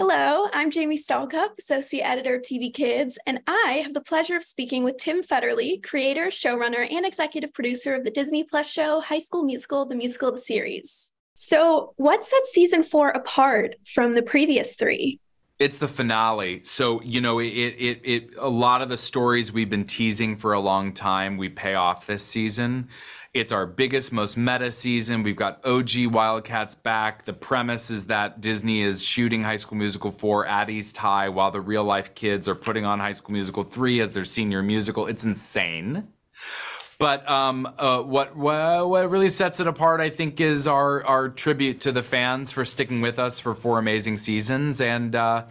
Hello, I'm Jamie Stallcup, Associate Editor of TV Kids, and I have the pleasure of speaking with Tim Federle, creator, showrunner, and executive producer of the Disney Plus show High School Musical, the musical, the series. So, what sets season four apart from the previous three? It's the finale. So, you know, it, it, it, a lot of the stories we've been teasing for a long time, we pay off this season. It's our biggest, most meta season. We've got OG Wildcats back. The premise is that Disney is shooting High School Musical 4 at East High while the real life kids are putting on High School Musical 3 as their senior musical. It's insane. But um, uh, what, what really sets it apart, I think, is our our tribute to the fans for sticking with us for four amazing seasons, and uh,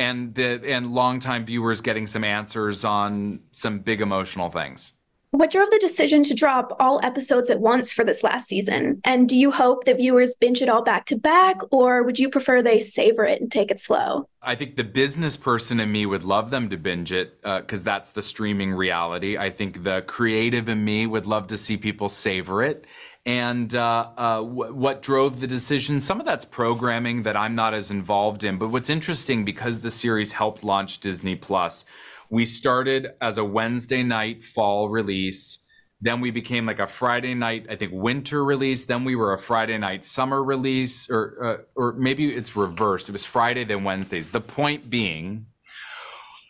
and the and longtime viewers getting some answers on some big emotional things. What drove the decision to drop all episodes at once for this last season? And do you hope that viewers binge it all back to back, or would you prefer they savor it and take it slow? I think the business person in me would love them to binge it because uh, that's the streaming reality. I think the creative in me would love to see people savor it. And uh, uh, w- what drove the decision? Some of that's programming that I'm not as involved in. But what's interesting because the series helped launch Disney Plus we started as a Wednesday night fall release. Then we became like a Friday night, I think, winter release. Then we were a Friday night summer release, or uh, or maybe it's reversed. It was Friday then Wednesdays. The point being,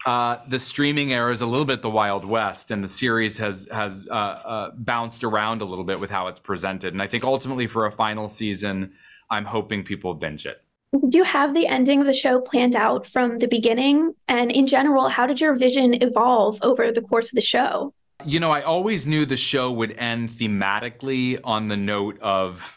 uh, the streaming era is a little bit the Wild West, and the series has has uh, uh, bounced around a little bit with how it's presented. And I think ultimately for a final season, I'm hoping people binge it do you have the ending of the show planned out from the beginning? And in general, how did your vision evolve over the course of the show? You know, I always knew the show would end thematically on the note of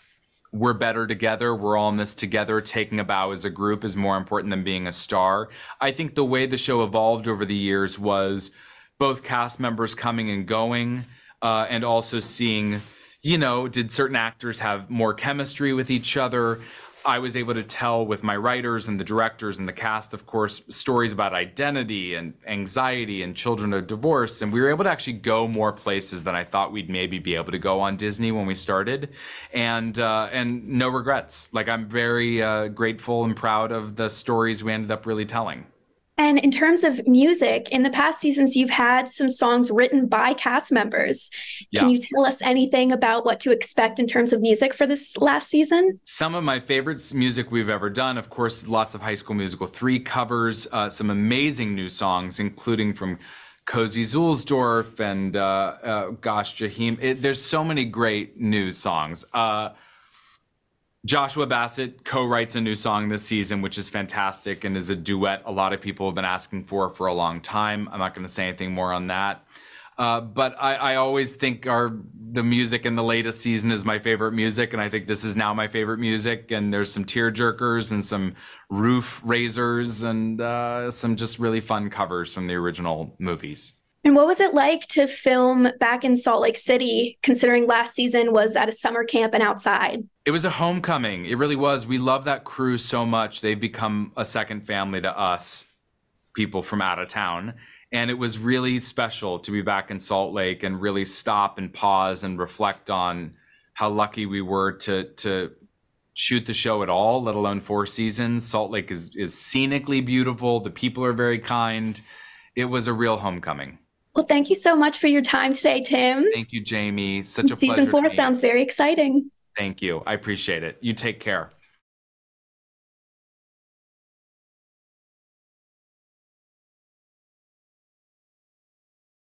we're better together, we're all in this together, taking a bow as a group is more important than being a star. I think the way the show evolved over the years was both cast members coming and going, uh, and also seeing, you know, did certain actors have more chemistry with each other? I was able to tell with my writers and the directors and the cast, of course, stories about identity and anxiety and children of divorce. And we were able to actually go more places than I thought we'd maybe be able to go on Disney when we started. And, uh, and no regrets. Like, I'm very uh, grateful and proud of the stories we ended up really telling. And in terms of music, in the past seasons, you've had some songs written by cast members. Yeah. Can you tell us anything about what to expect in terms of music for this last season? Some of my favorites music we've ever done, of course, lots of High School Musical 3 covers, uh, some amazing new songs, including from Cozy Zulsdorf and uh, uh, Gosh Jaheim. It, there's so many great new songs. Joshua Bassett co-writes a new song this season, which is fantastic and is a duet a lot of people have been asking for for a long time. I'm not going to say anything more on that. Uh, but I, I, always think our the music in the latest season is my favorite music, and I think this is now my favorite music. And there's some tear jerkers and some roof raisers and uh, some just really fun covers from the original movies. And what was it like to film back in Salt Lake City, considering last season was at a summer camp and outside? It was a homecoming. It really was. We love that crew so much. They've become a second family to us, people from out of town. And it was really special to be back in Salt Lake and really stop and pause and reflect on how lucky we were to to shoot the show at all, let alone four seasons. Salt Lake is is scenically beautiful. The people are very kind. It was a real homecoming. Well, thank you so much for your time today, Tim. Thank you, Jamie. Such a Season pleasure. Season four sounds very exciting. Thank you. I appreciate it. You take care.